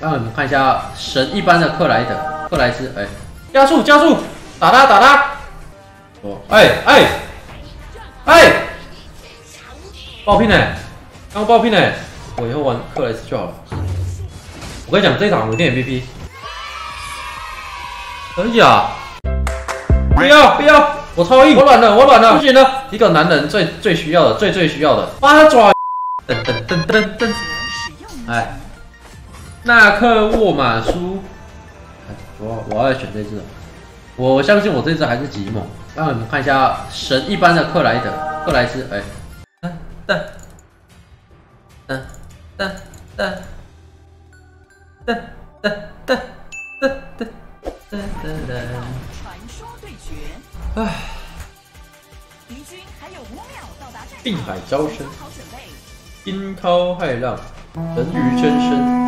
让你们看一下神一般的克莱德克莱斯，哎，加速加速，打他打他！哦，哎哎哎，爆拼呢？刚爆拼呢？我以后玩克莱斯就好了。我跟你讲，这一场我一定 MVP。可以啊！不要不要，我超硬，我软了我软了，不行了！一个男人最最需要的，最最需要的八爪。噔噔噔噔噔，哎，纳克沃马苏，我我要选这只，我相信我这只还是极猛。让你们看一下神一般的克莱德克莱斯，哎，噔噔噔噔噔噔噔噔噔噔噔噔。传说对决，唉，敌军还有五秒到达战场，定海招生。惊涛骇浪，人鱼真身。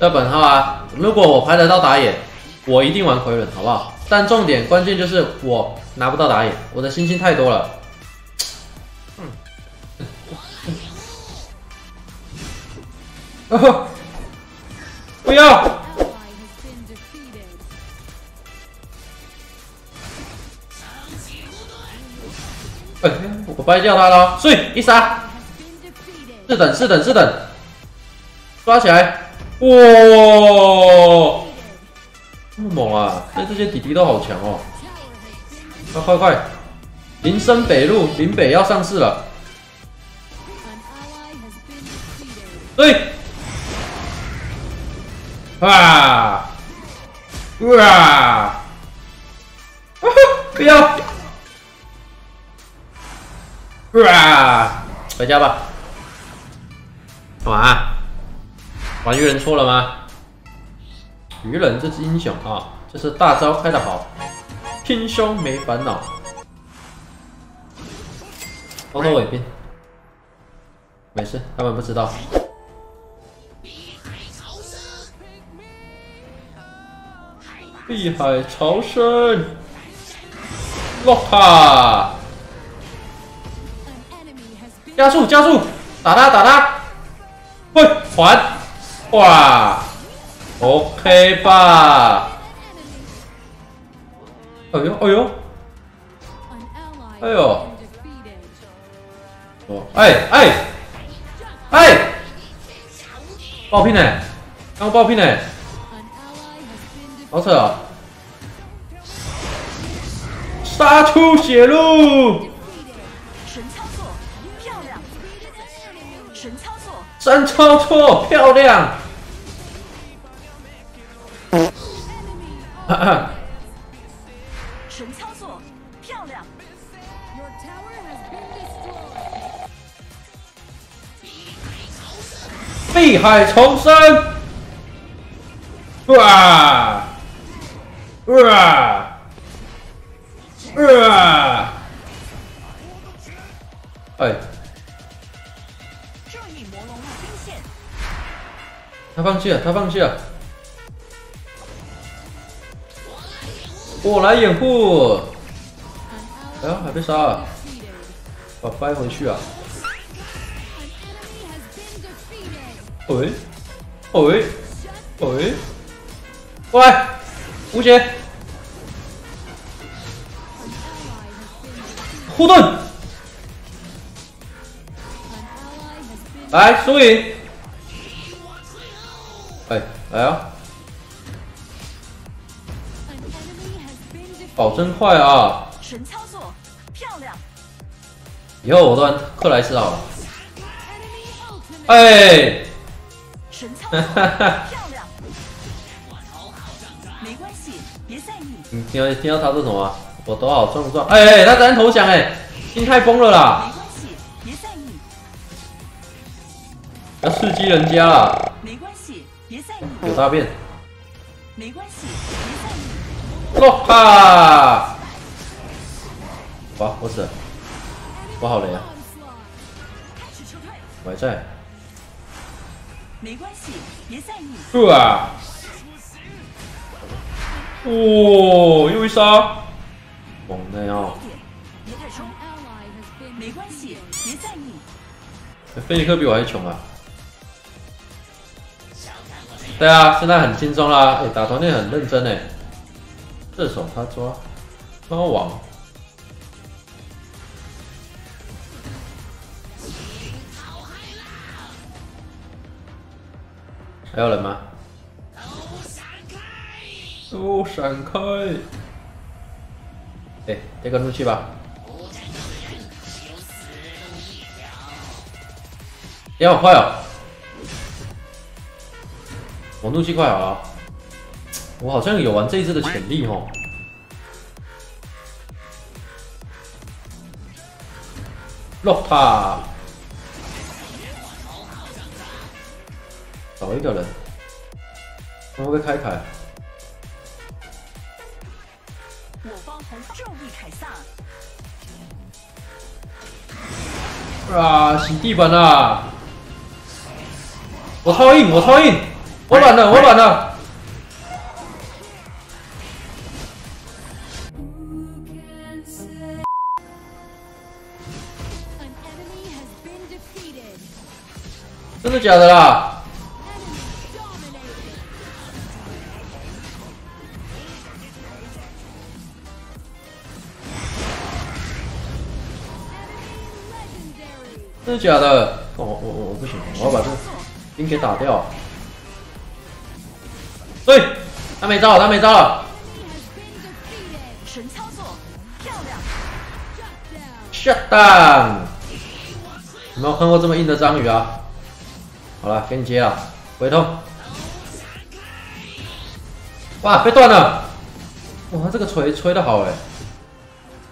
这本号啊，如果我排得到打野，我一定玩奎伦，好不好？但重点关键就是我拿不到打野，我的星星太多了。嗯 不要！哎，我掰掉他了，碎一杀，是等是等是等，抓起来，哇，这么猛啊！这这些弟弟都好强哦，快快快，林森北路林北要上市了，对，哇，哇，不要。啊！回家吧。干嘛？玩鱼人错了吗？鱼人这只英雄啊，这是大招开的好，拼凶没烦恼。偷偷尾兵，没事，他们不知道。碧海潮生，洛卡。加速加速，打他打他，会还，哇，OK 吧？哎呦哎呦，哎呦，哦哎哎哎，爆拼呢？刚爆拼呢？好扯啊！杀出血路。神操作漂亮！神操作漂亮！碧海重生！哇！哇！哇！哎。他放弃了，他放弃了。我来掩护。哎呀，还被杀了！把掰回去啊！喂，喂，喂，过来，吴姐，护盾，来，输赢。哎，来啊！跑真快啊！神操作，漂亮！以后我都玩克莱斯好了。哎！神操作，漂亮！没关系，别在意。你听到听到他说什么？我多好撞不撞？哎哎，他在投降哎，心态崩了啦！没关系，别在意。要刺激人家了。没关系。别在意有大便，没关系。落哈！哇，我死了，我好雷啊！我还在。没关系，别在意。哇！哦，又一杀，猛的哦！没关系，别在意。菲尼克比我还穷啊！对啊，现在很轻松啦，哎，打团练很认真哎。射手他抓，猫王。还有人吗？都闪开！都闪开哎，这个怒气吧。你好快哦！我怒气快啊！我好像有玩这一只的潜力哦。落塔，少一个人，会不会开凯？我方红正义凯撒！啊，洗地板啊！我超硬，我超硬，我软了，我软了。真的假的啦？真的假的？我我我我不行，我要把这个兵给打掉。对，他没招，他没招了。神操作，漂亮。Shut down。有没有看过这么硬的章鱼啊？好了，给你接了，回头。哇，被断了！哇，这个锤锤的好哎！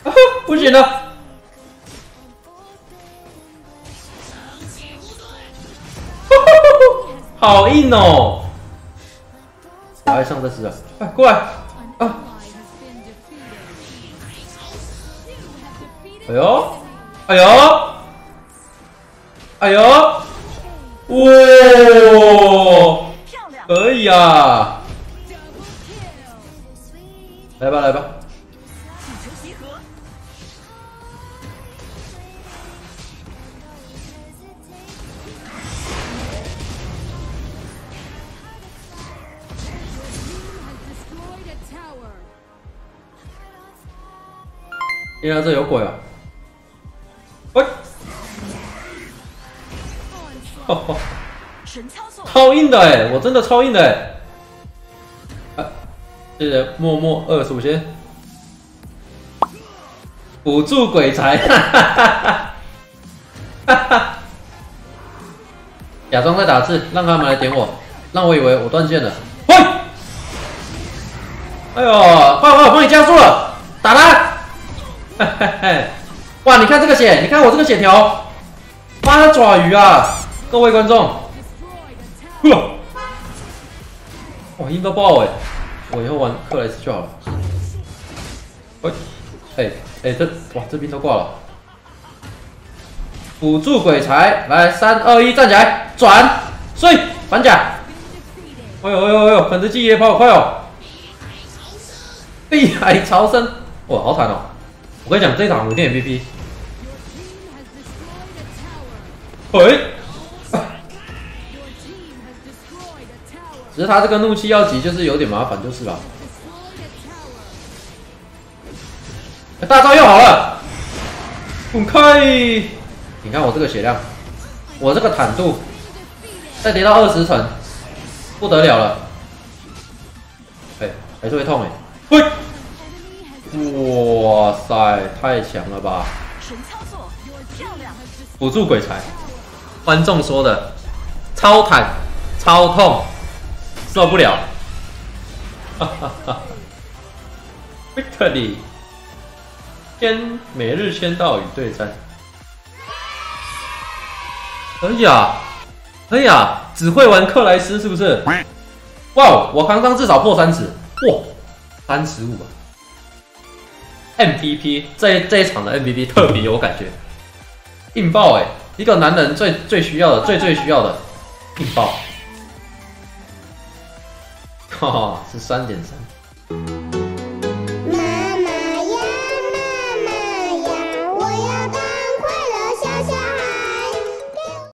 啊，不行了。好硬哦！来上这只了，快过来！啊！哎呦！哎呦！哎呦！哇！可以啊！来吧，来吧！原来这有鬼啊！喂，超硬的哎，我真的超硬的哎！啊，谢谢默默二，首先辅助鬼才，哈哈哈哈哈！假装在打字，让他们来点我，让我以为我断线了。喂！哎呦，快快，我帮你加速了，打他！嘿嘿嘿！哇，你看这个血，你看我这个血条，八爪鱼啊！各位观众，哇，硬到爆哎！我以后玩克莱斯就好了。喂，哎哎，这哇，这边都挂了。辅助鬼才，来，三二一，站起来，转，睡，反甲。哎呦哎呦哎呦，肯德基爷跑好快哦！碧海潮生，哇，好惨哦！我跟你讲，这一场我一定 MVP。喂，只是他这个怒气要急，就是有点麻烦，就是了。大招又好了，滚开！你看我这个血量，我这个坦度，再叠到二十层，不得了了。哎，还是会痛哎。喂。哇塞，太强了吧！辅助鬼才，观众说的，超坦，超痛，受不了！哈哈哈！Victory，天每日签到与对战，可以啊，可以啊，只会玩克莱斯是不是？哇，我刚刚至少破三十，哇，三十五啊！MVP 这这一场的 MVP 特别有感觉，硬爆哎！一个男人最最需要的、最最需要的硬爆，哈哈，是三点三。